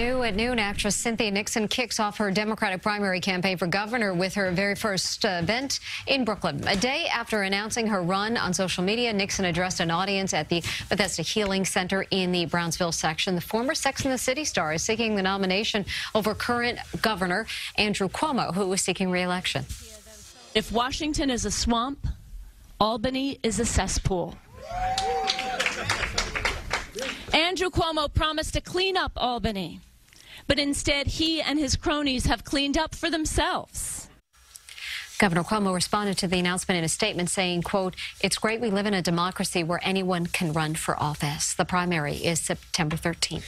New at noon, actress Cynthia Nixon kicks off her Democratic primary campaign for governor with her very first uh, event in Brooklyn. A day after announcing her run on social media, Nixon addressed an audience at the Bethesda Healing Center in the Brownsville section. The former Sex and the City star is seeking the nomination over current governor Andrew Cuomo, who is seeking reelection. If Washington is a swamp, Albany is a cesspool. Andrew Cuomo promised to clean up Albany, but instead he and his cronies have cleaned up for themselves. Governor Cuomo responded to the announcement in a statement saying, quote, it's great we live in a democracy where anyone can run for office. The primary is September 13th.